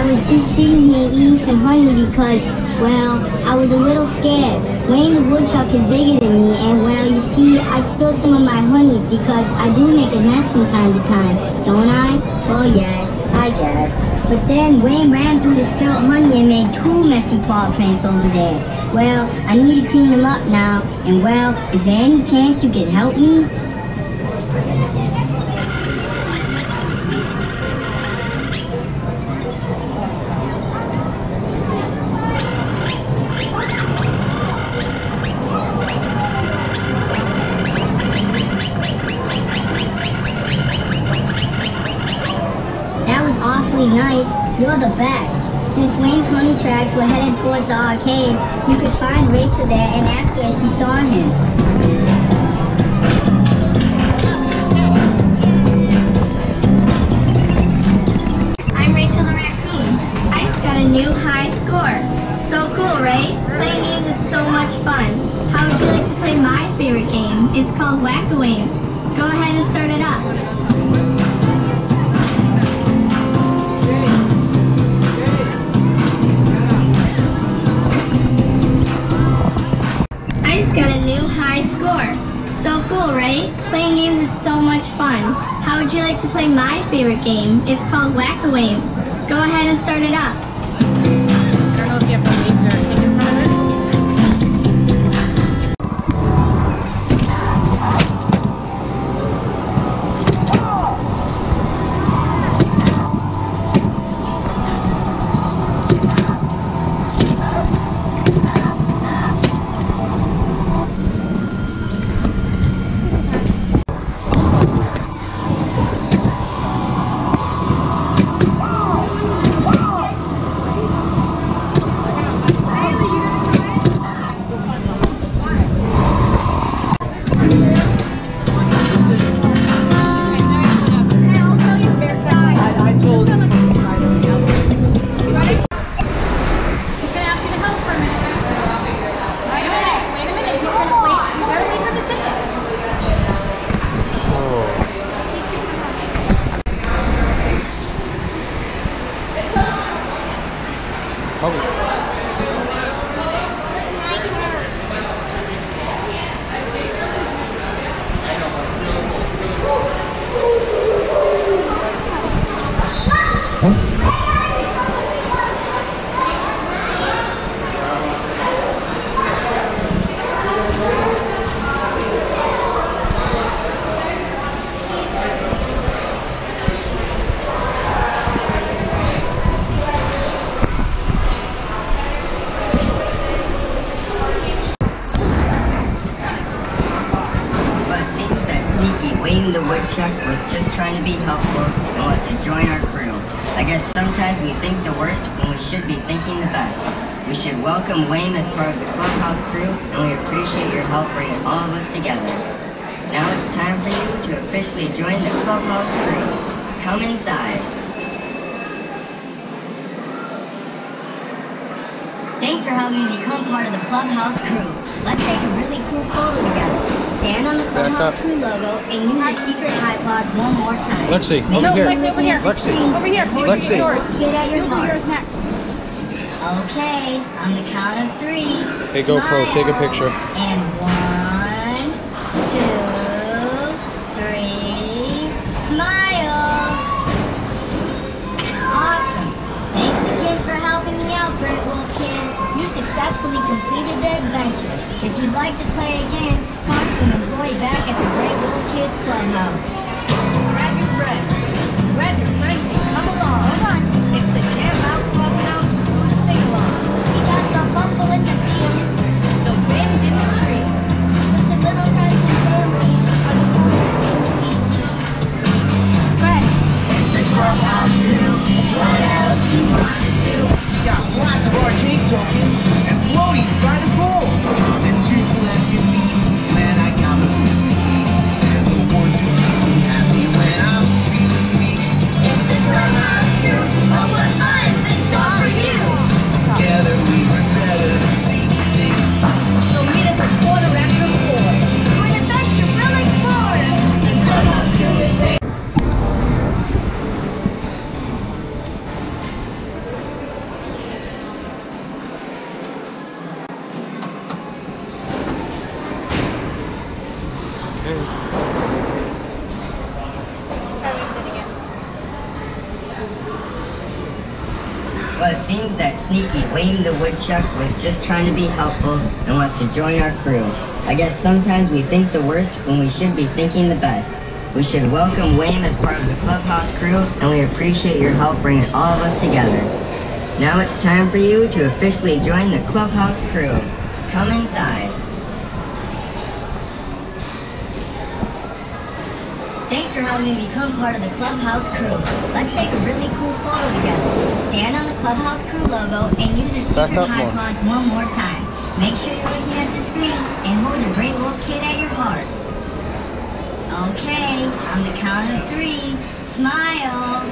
I was just sitting here eating some honey because, well, I was a little scared. Wayne the woodchuck is bigger than me, and well, you see, I spilled some of my honey because I do make a mess from time to time, don't I? Oh yes, I guess. But then Wayne ran through the spilled honey and made two messy paw prints over there. Well, I need to clean them up now, and well, is there any chance you could help me? Nice. You're the best. Since Wayne's honey tracks were headed towards the arcade, you could find Rachel there and ask her if she saw him. I'm Rachel the raccoon. I just got a new high score. So cool, right? Playing games is so much fun. How would you like to play my favorite game? It's called Whack-A-Wave. Go ahead and start it up. Cool, right? Playing games is so much fun. How would you like to play my favorite game? It's called Whack-A-Wave. Go ahead and start it up. I don't know if you have to or The was just trying to be helpful and wants to join our crew. I guess sometimes we think the worst when we should be thinking the best. We should welcome Wayne as part of the clubhouse crew, and we appreciate your help bringing all of us together. Now it's time for you to officially join the clubhouse crew. Come inside. Thanks for helping me become part of the clubhouse crew. Let's take a really cool photo together. Stand on the clubhouse up. crew logo and use your secret iPod one more time. Lexi, over No, here. Lexi, over here. Lexi. Over here. You Lexi. do yours. Get at your You'll do yours next. Okay, on the count of three. Hey, GoPro, take a picture. And one, completed the adventure. If you'd like to play again, talk to an employee back at the Great Wolf Kids Clubhouse. Well, it seems that sneaky Wayne the Woodchuck was just trying to be helpful and wants to join our crew. I guess sometimes we think the worst when we should be thinking the best. We should welcome Wayne as part of the clubhouse crew, and we appreciate your help bringing all of us together. Now it's time for you to officially join the clubhouse crew. Come inside. Thanks for helping me become part of the Clubhouse crew. Let's take a really cool photo together. Stand Clubhouse crew logo and use your secret more. one more time. Make sure you're looking at the screen and hold your Great Wolf Kid at your heart. Okay, on the count of three, smile.